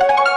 Bye.